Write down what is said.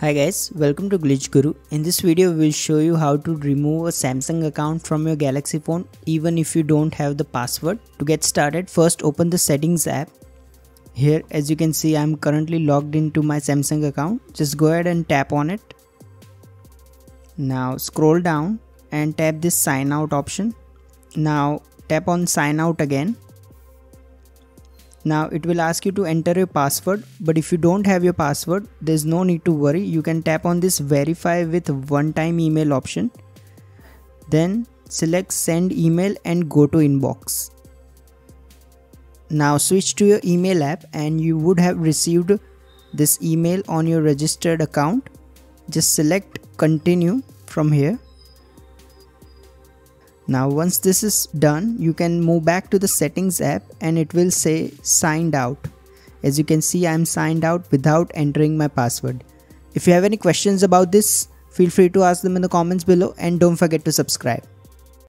Hi guys, welcome to Glitch Guru. In this video, we will show you how to remove a Samsung account from your Galaxy phone even if you don't have the password. To get started, first open the settings app. Here, as you can see, I am currently logged into my Samsung account. Just go ahead and tap on it. Now scroll down and tap this sign out option. Now tap on sign out again now it will ask you to enter your password but if you don't have your password there's no need to worry. You can tap on this verify with one time email option. Then select send email and go to inbox. Now switch to your email app and you would have received this email on your registered account. Just select continue from here now once this is done, you can move back to the settings app and it will say signed out. As you can see, I am signed out without entering my password. If you have any questions about this, feel free to ask them in the comments below and don't forget to subscribe.